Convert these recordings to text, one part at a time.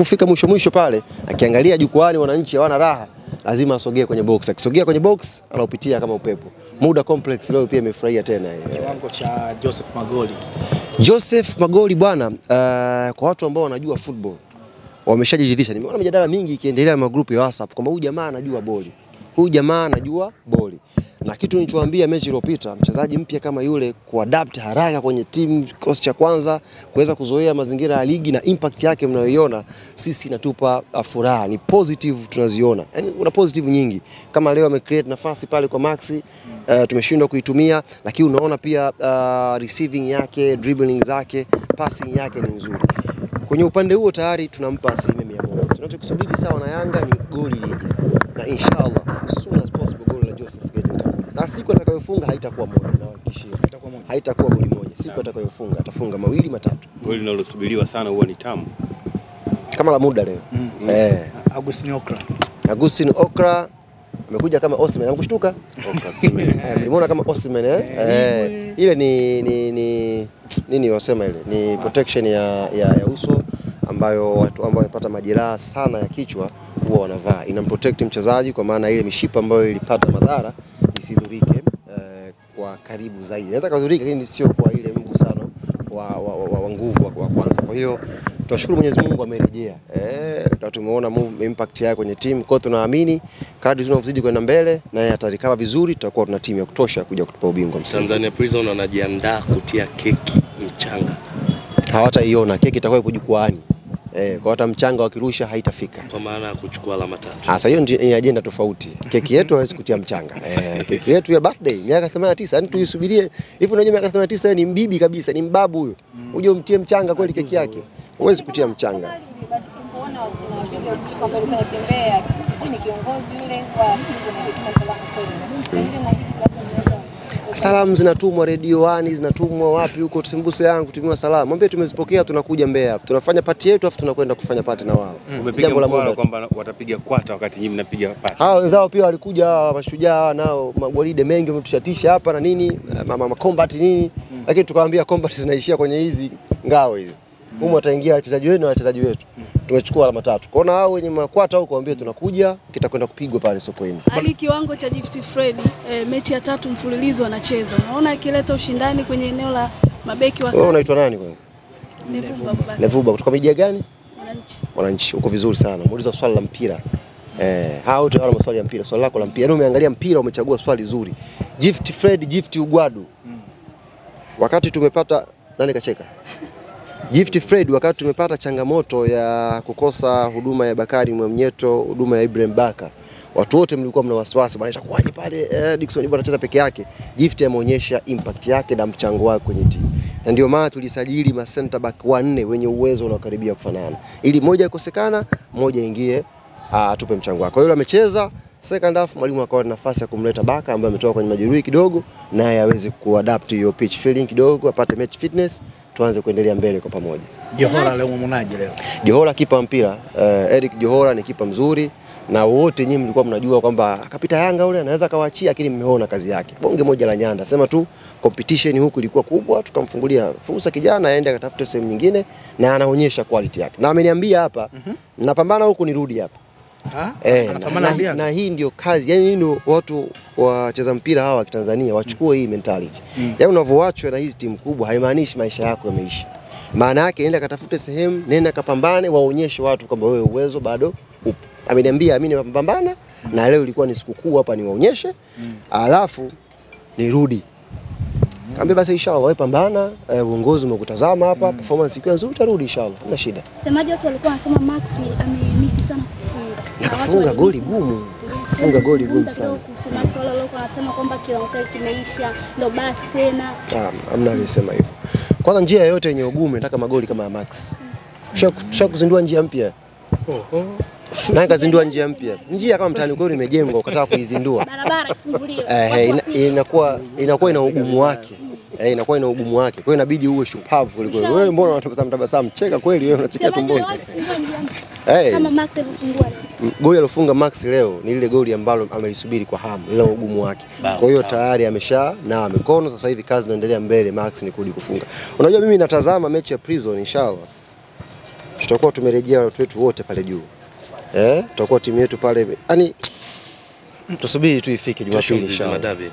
Kufika mwisho mwisho pale akiangalia jukwani wananchi hawana raha, lazima asogee kwenye box. Akisogea kwenye box anaupitia kama upepo. Muda complex leo pia imefurahia tena. Kiwango cha Joseph Magoli Joseph Magoli bwana, uh, kwa watu ambao wanajua football wameshajiridhisha. Nimeona mijadala mingi ikiendelea magrupu ya WhatsApp kwamba huyu jamaa anajua boli, huyu jamaa anajua boli, na kitu nilichowaambia mechi iliyopita, mchezaji mpya kama yule kuadapt haraka kwenye timu kikosi cha kwanza, kuweza kuzoea mazingira ya ligi na impact yake mnayoiona, sisi inatupa uh, furaha, ni positive tunaziona, yani kuna positive nyingi, kama leo amecreate nafasi pale kwa Maxi uh, tumeshindwa kuitumia, lakini unaona pia uh, receiving yake, dribbling zake, passing yake ni nzuri. Kwenye upande huo tayari tunampa asilimia mia moja. Tunachokisubiri sawa na Yanga ni goli lije, na inshallah as soon as possible goli la Joseph Gede litakuja, na siku atakayofunga haitakuwa moja, nawahakikishia itakuwa moja. haitakuwa goli moja. Siku atakayofunga atafunga mawili matatu, Goli linalosubiriwa sana huwa ni tamu. kama la muda leo mm. eh. Agustin Okra Agustin Okra amekuja kama Osimhen, amkushtuka. Eh, mlimuona kama Osimhen eh? Eh, ile ni, ni, ni nini wasema ile ni protection ya, ya, ya uso ambayo watu ambao wamepata majeraha sana ya kichwa huwa wanavaa, inamprotect mchezaji kwa maana ile mishipa ambayo ilipata madhara isidhurike eh, kwa karibu zaidi. Inaweza kadhurika, lakini sio kwa ile mgusano wa, wa, wa, wa nguvu wa, wa kwanza. Kwa hiyo tunashukuru Mwenyezi Mungu amerejea, eh, na tumeona impact yake kwenye timu. Kwa hiyo tunaamini kadri tunavyozidi kwenda mbele, naye atarikava vizuri, tutakuwa tuna timu ya kutosha kuja kutupa ubingwa msimu. Tanzania Prison wanajiandaa kutia keki mchanga, hawataiona keki itakuwa ipo jukwaani eh, kwa hata mchanga wakirusha haitafika. kwa maana ya kuchukua alama tatu. Sasa hiyo ndio- ni ajenda tofauti. Keki yetu hawezi kutia mchanga eh, keki yetu ya birthday miaka 89, yani tuisubirie hivi. Unajua miaka 89 yeye ni mbibi kabisa, ni mbabu huyo, uje umtie mchanga kweli keki yake? Huwezi kutia mchanga. Ni kiongozi yule wa salamu zinatumwa redio wani, zinatumwa wapi huko, tusimbuse yangu tumiwa salamu, mwambie tumezipokea, tunakuja Mbeya hapa, tunafanya pati yetu, afu tunakwenda kufanya pati na wao. Umepiga Jambo la muda kwamba watapiga kwata wakati nyinyi mnapiga pati. Hawa wenzao pia walikuja hawa mashujaa nao magwaride mengi wametushatisha hapa na nini mama ma combat nini, lakini tukawaambia combat zinaishia kwenye hizi ngao hizi. Humu wataingia wachezaji wenu na wachezaji wetu. Tumechukua alama tatu. Kwaona hao wenye makwata huko waambie tunakuja, kitakwenda kupigwa pale sokoni. hali kiwango cha Gift Fred eh, mechi ya tatu mfululizo anacheza, unaona akileta ushindani kwenye eneo la mabeki wa Wewe unaitwa nani kwa Nevuba. Nevuba kutoka media gani? Mwananchi. Mwananchi, uko vizuri sana. Muuliza swali la mpira. Eh, hao wote wana maswali ya mpira. Swali lako la mpira. Yaani umeangalia mpira umechagua swali zuri. Gift Fred, Gift Ugwadu. Wakati tumepata nani kacheka? Gift Fred wakati tumepata changamoto ya kukosa huduma ya Bakari Mwamnyeto, huduma ya Ibrahim Baka. Watu wote mlikuwa mna wasiwasi bwana itakuwaje pale eh, Dickson Job anacheza peke yake. Gift ameonyesha impact yake na mchango wake kwenye timu. Na ndio maana tulisajili ma center back wanne wenye uwezo unaokaribia kufanana. Ili moja ikosekana, moja ingie ah, atupe mchango wake. Kwa hiyo amecheza second half, mwalimu akawa na nafasi ya kumleta Baka ambaye ametoka kwenye majeruhi kidogo, naye aweze kuadapt hiyo pitch feeling kidogo, apate match fitness, tuanze kuendelea mbele kwa pamoja. Johora leo mwamunaje leo? Johora kipa mpira uh, Eric Johora ni kipa mzuri na wote nyinyi mlikuwa mnajua kwamba akapita Yanga ule anaweza akawaachia, lakini mmeona kazi yake. Bonge moja la nyanda, sema tu competition huku ilikuwa kubwa, tukamfungulia fursa kijana aende akatafute sehemu nyingine, na anaonyesha quality yake, na ameniambia hapa mm -hmm. napambana huku nirudi hapa Eh, na, na, na hii ndio kazi yani, hii ndio watu wacheza mpira hawa wa Kitanzania wachukue mm. hii mentality. mm. Yaani unavyoachwa na hizi timu kubwa haimaanishi maisha yako yameisha. Maana yake nenda katafute sehemu, nenda kapambane, waonyeshe watu kwamba wewe uwezo bado upo. Ameniambia mimi nimepambana mm. na leo ilikuwa ni sikukuu hapa niwaonyeshe, mm. alafu nirudi. Kaambia basi inshallah wewe pambana, eh, uongozi umekutazama hapa, performance ikiwa nzuri utarudi inshallah. Hamna shida. Semaji watu walikuwa wanasema Max amemisi sana kufunga. Na watu kafunga walimisi goli gumu. Kafunga goli gumu sana. wanasema kwamba kiwango kimeisha, ndo basi tena. Hamna aliyesema hivyo. Kwanza njia yoyote yenye ugumu nataka magoli kama ya Max. Usha kuzindua njia mpya. naye kazindua njia mpya? Njia kama mtaani kwenu imejengwa ukataka kuizindua. Barabara ifunguliwe. Eh, inakuwa inakuwa ina ugumu wake. Eh, inakuwa ina ugumu wake. Kwa hiyo inabidi uwe shupavu kweli kweli. Wewe mbona unatabasamu tabasamu? Cheka kweli wewe unacheka tumboni. Eh, Kama Max alifungua leo. goli alofunga Max leo ni lile goli ambalo amelisubiri kwa hamu, ila ugumu wake. Kwa hiyo tayari amesha na mikono, sasa hivi kazi inaendelea mbele, Max ni kurudi kufunga. Unajua mimi natazama mechi ya Prison inshallah. tutakuwa tumerejea watu wetu wote pale juu eh, tutakuwa timu yetu pale, Yaani tusubiri tu ifike Kesho Jumapili Mzizi inshallah. Madabi.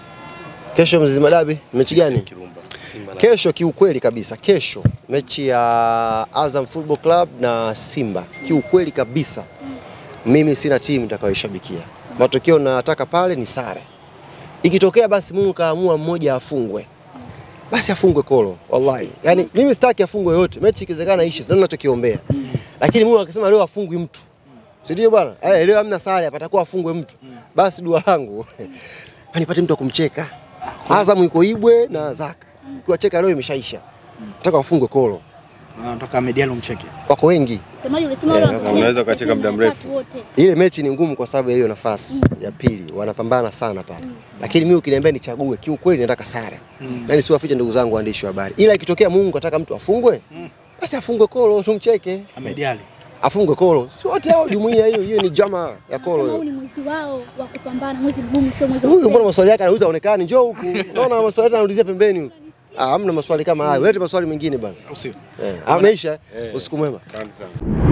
Kesho Mzizi Madabi, mechi gani? Kirumba. Simba Kesho kiukweli kabisa, kesho mechi ya Azam Football Club na Simba, kiukweli kabisa mimi sina timu nitakayoishabikia. Matokeo nataka pale ni sare. Ikitokea basi Mungu kaamua mmoja afungwe, basi afungwe Kolo, wallahi. Yani mimi sitaki afungwe yote, mechi ikiwezekana ishe, ndio ninachokiombea. Lakini Mungu akisema leo afungwi mtu, si ndio bwana? Eh, leo hamna sare hapa, atakuwa afungwe mtu, basi dua langu anipate mtu wa kumcheka. Azam iko Ibwe na Zaka, kiwacheka leo imeshaisha, nataka wafungwe Kolo, Nataka Mediano mcheke. wako wengi. Semaji ulisema wale Eh, unaweza ukacheka muda mrefu. Ile mechi ni ngumu kwa sababu ya hiyo nafasi ya pili, wanapambana sana pale. Lakini mimi ukiniambia nichague, kiukweli nataka sare. Yaani siwafiche ndugu zangu waandishi wa habari. Ila ikitokea Mungu ataka mtu afungwe, basi afungwe Kolo, tumcheke. Ally. Afungwe Kolo. Si wote hao jumuiya hiyo, hiyo ni jama ya Kolo. huu ni mwezi wao wa kupambana, mwezi mgumu, sio mwezi Huyu mbona maswali yake anauliza onekani, njoo huku. Naona maswali yake anaulizia pembeni huku. Ah, hamna maswali kama hayo. Lete maswali mengine bana. Usio. Eh, ameisha. Usiku mwema. Asante sana.